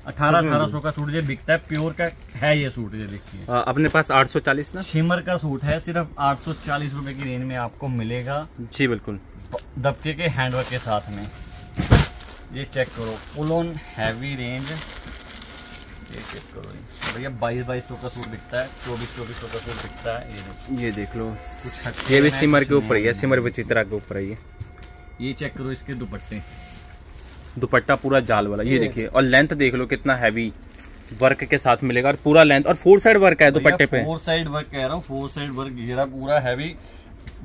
अठारह अठारह सौ का सूट ये बिकता है प्योर का है ये सूट ये देखिए। अपने पास 840 ना? शिमर का सूट है सिर्फ़ आठ सौ चालीस रुपए की रेंज में आपको मिलेगा। जी बिल्कुल। दबके के हैंडवर्क के साथ में। ये चेक करो। फुल ऑन हैवी रेंज ये चेक करो। भैया बाईस बाईस सौ का सूट बिकता है चौबीस चौबीस सौ का सूट बिकता है। ये ये देख लो। कुछ ये भी सिमर के ऊपर ही है। सिमर विचित्रा के ऊपर है ये ये चेक करो इसके दुपट्टे। दुपट्टा पूरा जाल वाला ये देखिए। और लेंथ देख लो कितना हैवी वर्क के साथ मिलेगा। और पूरा लेंथ और फोर साइड वर्क है दुपट्टे पे। फोर साइड वर्क कह रहा हूँ फोर साइड वर्क घेरा पूरा हैवी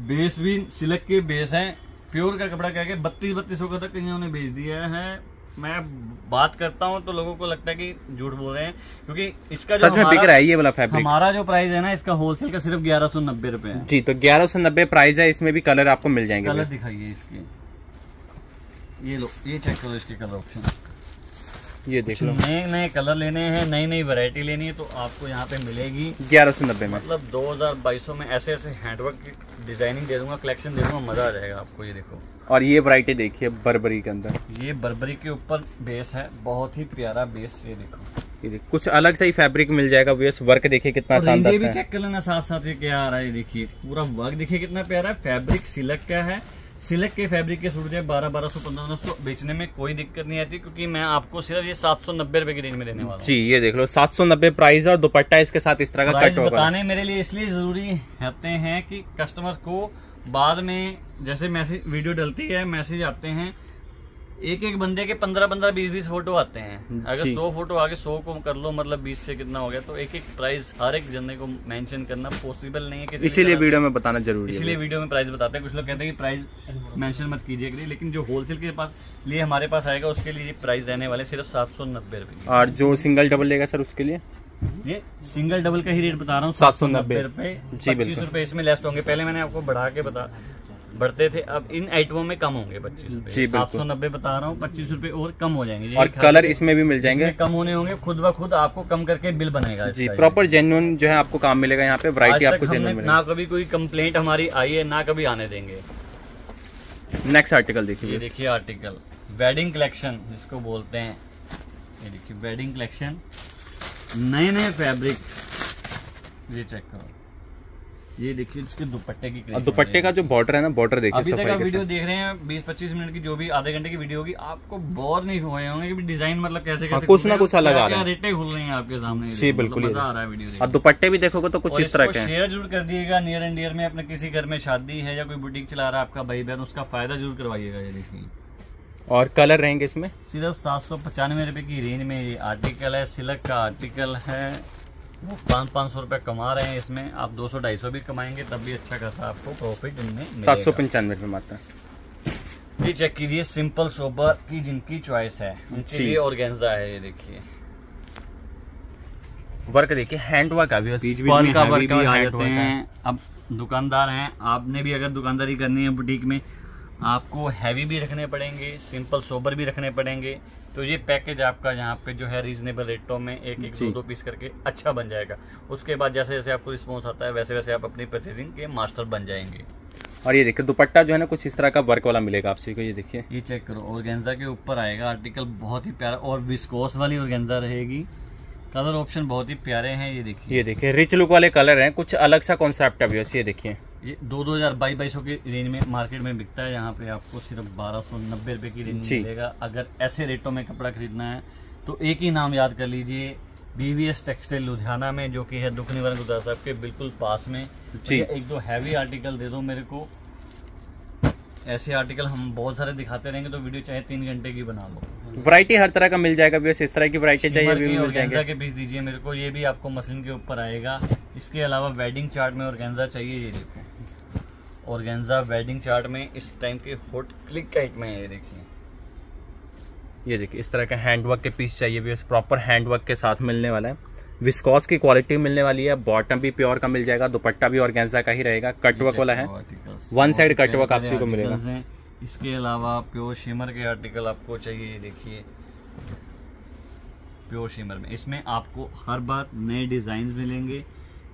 बेस भी सिलक के बेस है। प्योर का कपड़ा कह के बत्तीस बत्तीस सौ तक कहीं ने बेच दिया है। मैं बात करता हूँ तो लोगों को लगता है कि झूठ बोल रहे हैं क्योंकि इसका जो सच में बिक रहा है ये वाला फैब्रिक हमारा जो प्राइस है ना इसका होलसेल का सिर्फ़ ग्यारह सौ नब्बे रुपए है। जी तो ग्यारह सौ नब्बे प्राइस है इसमें भी कलर आपको मिल जाएँगे कलर दिखाइए इसके। ये लो ये चेक करो इसके कलर ऑप्शन ये देख लो। नए नए कलर लेने हैं नई नई वैरायटी लेनी है तो आपको यहाँ पे मिलेगी। ग्यारह सौ नब्बे में। मतलब 2022 में ऐसे ऐसे हैंडवर्क की डिज़ाइनिंग दे दूँगा कलेक्शन दे दूँगा मज़ा आ जाएगा आपको ये देखो। और ये वैरायटी देखिए बर्बरी के अंदर। ये बर्बरी के ऊपर बेस है बहुत ही प्यारा बेस ये देखो। ये देखिए कुछ अलग सा ही फैब्रिक मिल जाएगा वेस वर्क देखिए कितना शानदार है। चेक कर लेना साथ साथ ये क्या आ रहा है देखिए पूरा वर्क देखिए कितना प्यारा है फैब्रिक सिलक का है सिलक के फैब्रिक के सूट जो है बारह बारह सौ पंद्रह सौ बेचने में कोई दिक्कत नहीं आती क्योंकि मैं आपको सिर्फ़ ये सात सौ नब्बे रुपए की रेंज में देने वाला जी ये देख लो सात सौ नब्बे प्राइस और दुपट्टा इसके साथ इस तरह का कट होगा। बताने मेरे लिए इसलिए ज़रूरी होते हैं कि कस्टमर को बाद में जैसे मैसेज वीडियो डलती है मैसेज आते हैं एक एक बंदे के पंद्रह पंद्रह बीस बीस फ़ोटो आते हैं। अगर सौ फ़ोटो आगे सौ को कर लो मतलब बीस से कितना हो गया तो एक एक प्राइस हर एक जने को मेंशन करना पॉसिबल नहीं है इसीलिए वीडियो में बताना ज़रूरी इसलिए वीडियो में प्राइस बताते हैं। कुछ लोग कहते हैं कि प्राइस मेंशन मत कीजिए करिए लेकिन जो होलसेल के पास लिए हमारे पास आएगा उसके लिए प्राइस रहने वाले सिर्फ़ सात सौ नब्बे रुपए और जो सिंगल डबल लेगा सर उसके लिए? ये सिंगल डबल का ही रेट बता रहा हूँ 790 रुपए। जी, पच्चीस बिल्कुल। रुपए इसमें लेस होंगे। पहले मैंने आपको बढ़ा के बता बढ़ते थे अब इन आइटमों में कम होंगे पच्चीस रुपए। सात सौ नब्बे बता रहा हूँ पच्चीस रूपए और कम हो जाएँगे। और कलर इसमें भी मिल जाएँगे। कम होने होंगे खुद ब खुद आपको कम करके बिल बनेगा जी प्रॉपर जेन्युइन जो है आपको काम मिलेगा यहाँ पे वरायटी आपको ना कभी कोई कम्प्लेट हमारी आई है ना कभी आने देंगे। नेक्स्ट आर्टिकल देखिए। देखिए आर्टिकल वेडिंग कलेक्शन जिसको बोलते हैं। ये देखिए वेडिंग कलेक्शन नए नए फैब्रिक ये चेक करो। ये देखिए इसके दुपट्टे की और दुपट्टे का जो बॉर्डर है ना बॉर्डर देखिए अभी तक आप वीडियो देख रहे हैं 20-25 मिनट की जो भी आधे घंटे की वीडियो होगी आपको बोर नहीं हुए होंगे कि डिज़ाइन मतलब कैसे हाँ, कैसे कुछ ना कुछ अलग आ रहा है। रेटें खुल रही हैं आपके सामने जी, मतलब बिल्कुल मज़ा आ रहा है वीडियो और दुपट्टे भी देखोगे तो कुछ इस तरह के शेयर ज़रूर कर दिएगा नियर एंड डियर में अपने किसी घर में शादी है या कोई बुटीक चला रहा है आपका भाई बहन उसका फ़ायदा ज़रूर करवाइएगा ये देखिए। और कलर रहेंगे इसमें? सिर्फ़ सात सौ पचानवे रुपए की रेंज में ये आर्टिकल है सिलक का आर्टिकल है। पाँच पाँच सौ रुपये कमा रहे हैं इसमें। आप दो सौ ढाई सौ भी कमाएँगे तब भी अच्छा खासा आपको प्रॉफिट इनमें सात सौ पंचानवे रुपये मात्र। ये चेक कीजिए सिंपल सोबर की जिनकी चॉइस है उनके। लिए ऑर्गेन्जा है ये देखिए। वर्क देखिए हैंड वर्क अभी बीच का वर्क भी आ जाते हैं। अब दुकानदार हैं आपने भी अगर दुकानदारी करनी है बुटीक में आपको हैवी भी रखने पड़ेंगे सिंपल सोबर भी रखने पड़ेंगे। तो ये पैकेज आपका यहाँ पे जो है रीजनेबल रेटों में एक एक दो दो पीस करके अच्छा बन जाएगा। उसके बाद जैसे जैसे आपको रिस्पॉन्स आता है वैसे वैसे आप अपनी परचेजिंग के मास्टर बन जाएँगे। और ये देखिए दुपट्टा जो है ना कुछ इस तरह का वर्क वाला मिलेगा आपसे को ये देखिए। ये चेक करो ऑर्गेन्जा के ऊपर आएगा आर्टिकल बहुत ही प्यारा और विस्कोस वाली ऑर्गेन्जा रहेगी। कलर ऑप्शन बहुत ही प्यारे हैं ये देखिए। ये देखिए रिच लुक वाले कलर हैं कुछ अलग सा कॉन्सेप्ट है ये देखिए। ये दो दो हज़ार बाईस बाईस की रेंज में मार्केट में बिकता है यहाँ पे आपको सिर्फ़ बारह सौ नब्बे रुपए की रेंज मिलेगा। अगर ऐसे रेटों में कपड़ा खरीदना है तो एक ही नाम याद कर लीजिए बीवीएस टेक्सटाइल लुधियाना में जो कि है दुख निवारण गुरुद्वारा साहब के बिल्कुल पास में। जी। एक दो हैवी आर्टिकल दे दो मेरे को। ऐसे आर्टिकल हम बहुत सारे दिखाते रहेंगे तो वीडियो चाहे तीन घंटे की बना लो। वैरायटी हर तरह का मिल जाएगा बस इस तरह की वैरायटी चाहिए भी मिल जाएँगे। के पीस दीजिए मेरे को ये भी आपको मसलिन के ऊपर आएगा। इसके अलावा वेडिंग चार्ट में ऑर्गेन्जा चाहिए ये देखो। ऑर्गेन्जा वेडिंग चार्ट में इस टाइम के हॉट क्लिक काइट में ये देखिए। ये देखिए इस तरह का हैंड वर्क के पीस चाहिए भी प्रॉपर हैंड वर्क के साथ मिलने वाला है। विस्कॉस की क्वालिटी मिलने वाली है बॉटम भी प्योर का मिल जाएगा दुपट्टा भी ऑर्गेन्जा का ही रहेगा कटवर्क वाला है। वन साइड कटवर्क आपसी को मिलेगा। इसके अलावा प्योर शिमर के आर्टिकल आपको चाहिए ये देखिए। प्योर शिमर में। इसमें आपको हर बार नए डिज़ाइन मिलेंगे।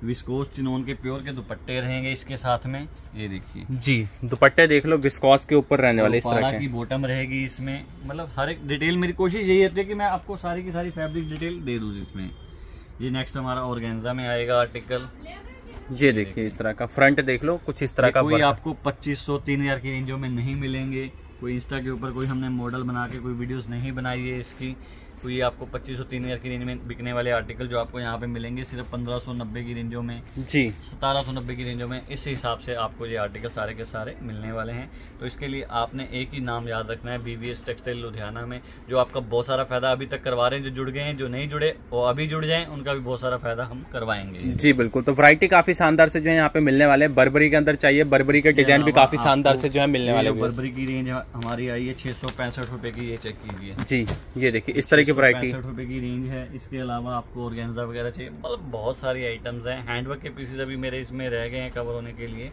विस्कोस चिनोन के प्योर के दुपट्टे रहेंगे इसके साथ में। ये देखिए। जी दुपट्टे देख लो विस्कोस के ऊपर रहने वाले इस तरह की। बॉटम रहेगी इसमें। मतलब हर एक डिटेल मेरी कोशिश यही रहती है कि मैं आपको सारी की सारी फैब्रिक डिटेल दे दूँ इसमें। ये नेक्स्ट हमारा ऑर्गेन्जा में आएगा आर्टिकल ये देखिए इस तरह का फ्रंट देख लो कुछ इस तरह का कोई आपको पच्चीस आपको 2500 3000 की रेंजों में नहीं मिलेंगे। कोई इंस्टा के ऊपर कोई हमने मॉडल बना के कोई वीडियोस नहीं बनाई है इसकी। तो ये आपको पच्चीस सौ तीन हज़ार की रेंज में बिकने वाले आर्टिकल जो आपको यहाँ पे मिलेंगे सिर्फ़ 1590 की रेंजों में जी। 1790 की रेंजों में इस हिसाब से आपको ये आर्टिकल सारे के सारे मिलने वाले हैं। तो इसके लिए आपने एक ही नाम याद रखना है बीवीएस टेक्सटाइल लुधियाना में जो आपका बहुत सारा फ़ायदा अभी तक करवा रहे हैं जो जुड़ गए हैं जो नहीं जुड़े वो अभी जुड़ जाए उनका भी बहुत सारा फ़ायदा हम करवाएँगे। जी बिल्कुल। तो वैरायटी काफ़ी शानदार से जो है यहाँ पे मिलने वाले बर्बरी के अंदर चाहिए बर्बरी के डिज़ाइन भी काफ़ी शानदार से जो है मिलने वाले बर्बरी की रेंज हमारी आई है छह सौ पैंसठ रुपए की ये चेक कीजिए। जी ये देखिए इस तरह की वैरायटी रुपए की रेंज है। इसके अलावा आपको ऑर्गेन्जा वगैरह चाहिए। मतलब बहुत सारी आइटम्स हैं। हैंडवर्क के पीसेस अभी मेरे इसमें रह गए हैं कवर होने के लिए।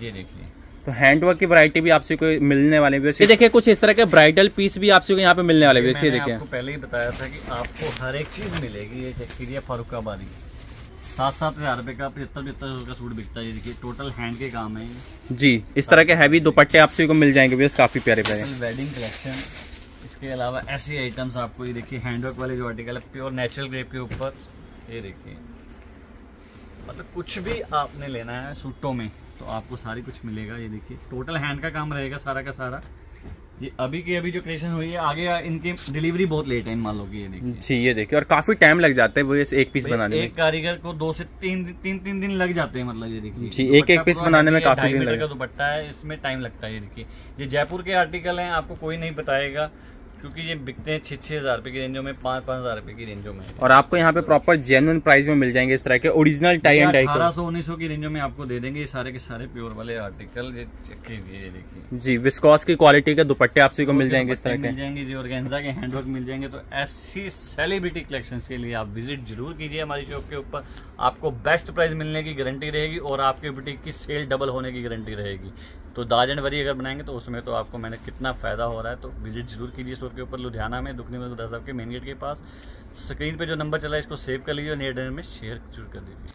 ये देखिए। तो हैंडवर्क की वैरायटी भी आपसे कोई मिलने वाले भी ये देखिए कुछ इस तरह के ब्राइडल पीस भी आपसे यहाँ पे मिलने वाले भी ये देखिए। आपको पहले ही बताया था कि आपको हर एक चीज़ मिलेगी। ये चेक कीजिए फारूकाबादी सात सात हज़ार रुपए का पचहत्तर पचहत्तर का सूट बिकता है। ये देखिए टोटल हैंड के काम है जी इस तरह के हैवी दुपट्टे आपसे को मिल जाएँगे काफ़ी प्यारे प्यारे वेडिंग कलेक्शन इसके अलावा ऐसी आइटम्स आपको ये देखिए हैंडवर्क वाले जो आर्टिकल है प्योर नेचुरल ग्रेप के ऊपर। ये देखिए। मतलब कुछ भी आपने लेना है सूटों में तो आपको सारी कुछ मिलेगा। ये देखिए टोटल हैंड का काम रहेगा सारा का सारा। ये अभी की अभी जो क्रिएशन हुई है आगे इनकी डिलीवरी बहुत लेट है इन मालों की ये देखिए। जी ये देखिए और काफ़ी टाइम लग जाता है वो ये एक पीस बनाने में। एक कारीगर को दो से तीन तीन तीन दिन लग जाते हैं मतलब ये देखिए। जी, एक-एक पीस बनाने में काफ़ी दिन मीटर लगे। का दुपट्टा है इसमें टाइम लगता है ये देखिए। ये जयपुर के आर्टिकल है आपको कोई नहीं बताएगा। क्योंकि ये बिकते हैं छह छह हज़ार रुपए की रेंजों में पाँच पाँच हज़ार रुपए की रेंजों में। और आपको यहाँ पे प्रॉपर जेन्युइन प्राइस में मिल जाएँगे इस तरह के ओरिजिनल टाई एंड डाई अठारह सौ उन्नीस सौ की रेंजों में आपको दे देंगे ये सारे के सारे प्योर वाले आर्टिकल ये चेक कीजिए ये देखिए। जी विस्कॉस की क्वालिटी के दुपट्टे आपसे को मिल जाएँगे इस तरह के। मिल जाएँगे जी ऑर्गेन्जा के हैंडवर्क मिल जाएँगे तो ऐसी सेलिब्रिटी कलेक्शन के लिए आप विज़िट ज़रूर कीजिए हमारी शॉप के ऊपर। आपको बेस्ट प्राइस मिलने की गारंटी रहेगी और आपके बुटीक की सेल डबल होने की गारंटी रहेगी। तो दाज एंड वरी अगर बनाएँगे तो उसमें तो आपको मैंने कितना फ़ायदा हो रहा है तो विज़िट ज़रूर कीजिए स्टोर के ऊपर, लुधियाना में, दुखनी में साहब के मेन गेट के पास। स्क्रीन पे जो नंबर चला है, इसको सेव कर लीजिए और नेट में शेयर ज़रूर कर दीजिए।